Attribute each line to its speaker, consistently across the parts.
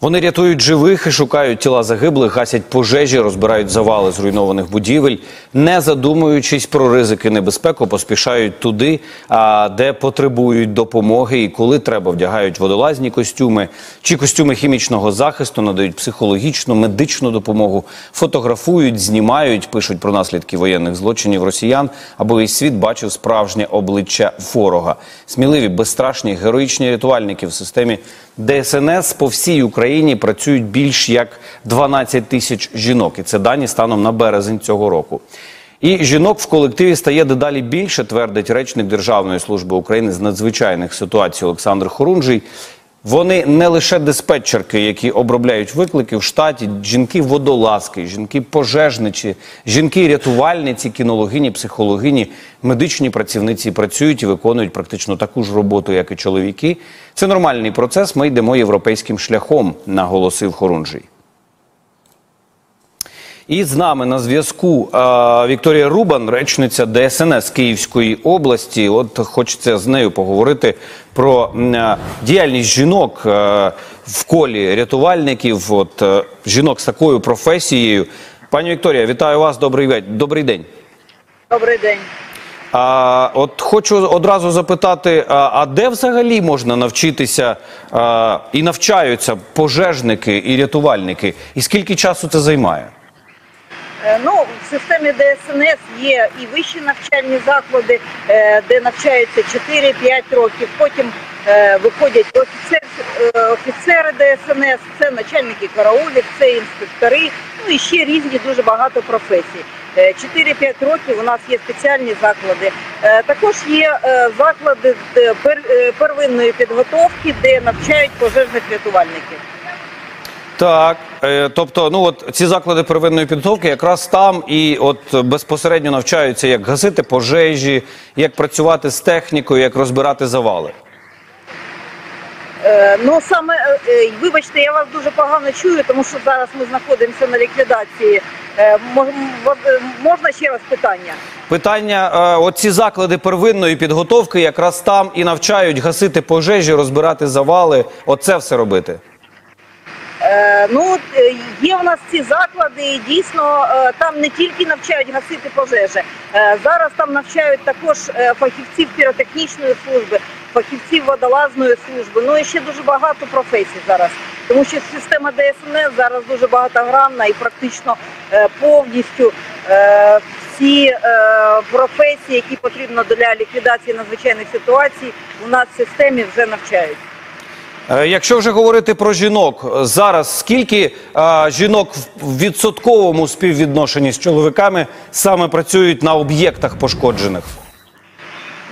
Speaker 1: Вони рятують живих і шукають тіла загиблих, гасять пожежі, розбирають завали зруйнованих будівель, не задумуючись про ризики небезпеку, поспішають туди, а, де потребують допомоги, і коли треба, вдягають водолазні костюми чи костюми хімічного захисту, надають психологічну, медичну допомогу, фотографують, знімають, пишуть про наслідки воєнних злочинів росіян, аби весь світ бачив справжнє обличчя ворога. Сміливі, безстрашні, героїчні рятувальники в системі ДСНС по всій Україні працюють більш як 12 тисяч жінок, і це дані станом на березень цього року. І жінок в колективі стає дедалі більше, твердить речник Державної служби України з надзвичайних ситуацій Олександр Хорунжий. Вони не лише диспетчерки, які обробляють виклики в штаті, жінки-водолазки, жінки-пожежничі, жінки-рятувальниці, кінологині, психологині, медичні працівниці працюють і виконують практично таку ж роботу, як і чоловіки. Це нормальний процес. Ми йдемо європейським шляхом, наголосив Хорунжий. І з нами на зв'язку Вікторія Рубан, речниця ДСНС Київської області. От хочеться з нею поговорити про діяльність жінок в колі рятувальників, от е, жінок з такою професією. Пані Вікторія, вітаю вас. Добрий добрий день.
Speaker 2: Добрий день.
Speaker 1: А, от хочу одразу запитати: а, а де взагалі можна навчитися а, і навчаються пожежники і рятувальники? І скільки часу це займає?
Speaker 2: Е, Ну, в системі ДСНС є і вищі навчальні заклади, е, де навчаються 4-5 років. Потім е, виходять офіцер, офіцери ДСНС, це начальники караулів, це інспектори, ну і ще різні дуже багато професій. Е, 4-5 років у нас є спеціальні заклади. Також є заклади пер- первинної підготовки, де навчають пожежних рятувальників.
Speaker 1: Так, е, тобто, ну от ці заклади первинної підготовки якраз там і от безпосередньо навчаються, як гасити пожежі, як працювати з технікою, як розбирати завали.
Speaker 2: Е, Ну саме е, вибачте, я вас дуже погано чую, тому що зараз ми знаходимося на ліквідації. Е, Можна ще раз питання?
Speaker 1: Питання: е, от заклади первинної підготовки якраз там і навчають гасити пожежі, розбирати завали. Оце все робити.
Speaker 2: Е, Ну е, є в нас ці заклади, дійсно е, там не тільки навчають гасити пожежі. Зараз там навчають також фахівців піротехнічної служби, фахівців водолазної служби. Ну і ще дуже багато професій зараз. Тому що система ДСНС зараз дуже багатогранна і практично повністю всі професії, які потрібно для ліквідації надзвичайних ситуацій, у нас в системі вже навчають.
Speaker 1: Е, Якщо вже говорити про жінок, зараз скільки е, жінок в відсотковому співвідношенні з чоловіками саме працюють на об'єктах пошкоджених?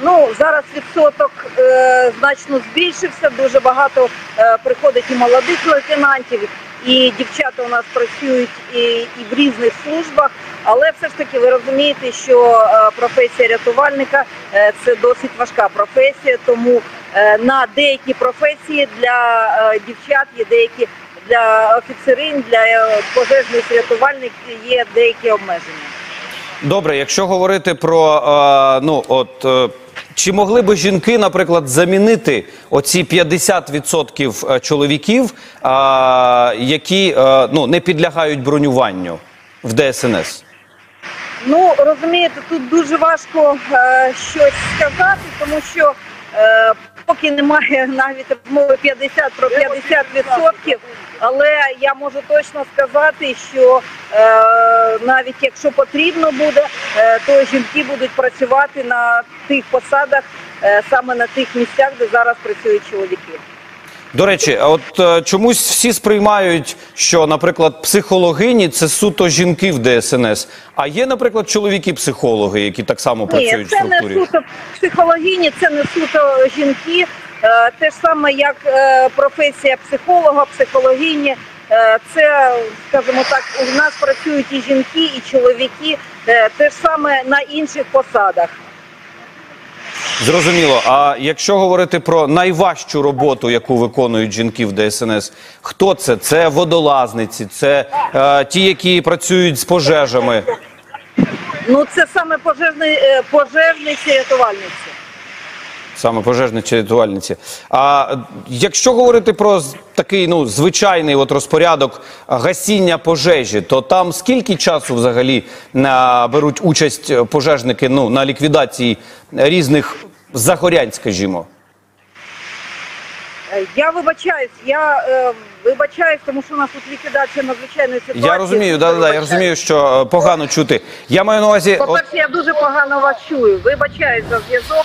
Speaker 2: Ну зараз відсоток е, значно збільшився. Дуже багато е, приходить і молодих лейтенантів, і дівчата у нас працюють і, і в різних службах. Але все ж таки ви розумієте, що е, професія рятувальника це досить важка професія, тому на деякі професії для е, дівчат є деякі для офіцерин, для е, пожежних рятувальників є деякі обмеження.
Speaker 1: Добре, якщо говорити про е, ну от. е, Чи могли би жінки, наприклад, замінити оці 50% е, чоловіків, е, які е, ну, не підлягають бронюванню в ДСНС?
Speaker 2: Ну розумієте, тут дуже важко е, щось сказати, тому що е, поки немає навіть розмови 50 про 50 відсотків, але я можу точно сказати, що е, навіть якщо потрібно буде, е, то жінки будуть працювати на тих посадах, е, саме на тих місцях, де зараз працюють чоловіки.
Speaker 1: До речі, а от е, чомусь всі сприймають, що, наприклад, психологині це суто жінки в ДСНС. А є, наприклад, чоловіки-психологи, які так само
Speaker 2: Ні,
Speaker 1: працюють в
Speaker 2: це не
Speaker 1: структурі.
Speaker 2: суто психологині, це не суто жінки. Е, Те ж саме, як е, професія психолога, психологині. Е, Це, скажімо так, у нас працюють і жінки, і чоловіки, е, те ж саме на інших посадах.
Speaker 1: Зрозуміло. А якщо говорити про найважчу роботу, яку виконують жінки в ДСНС, хто це? Це водолазниці, це е, ті, які працюють з пожежами.
Speaker 2: Ну це саме пожежний, е, пожежниці, рятувальниці.
Speaker 1: Саме пожежниці рятувальниці. А е, якщо говорити про з- такий ну звичайний от розпорядок гасіння пожежі, то там скільки часу взагалі на, беруть участь е, пожежники ну, на ліквідації різних загорянь, скажімо?
Speaker 2: Е, Я вибачаюсь, я е, вибачаюсь, тому що у нас тут ліквідація надзвичайної ситуації.
Speaker 1: Я розумію, да, да, да, я
Speaker 2: Вибачаюсь.
Speaker 1: розумію, що е, погано чути. Я маю на увазі, от,
Speaker 2: По-перше, я дуже погано вас чую. Вибачаюсь за зв'язок.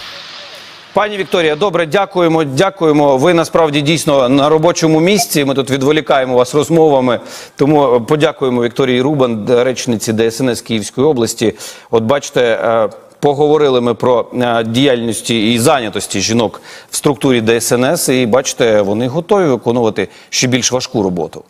Speaker 1: Пані Вікторія, добре, дякуємо. Дякуємо. Ви насправді дійсно на робочому місці. Ми тут відволікаємо вас розмовами. Тому е, подякуємо Вікторії Рубан, речниці ДСНС Київської області. От бачите, е, поговорили ми про е, діяльності і зайнятості жінок в структурі ДСНС. І бачите, вони готові виконувати ще більш важку роботу.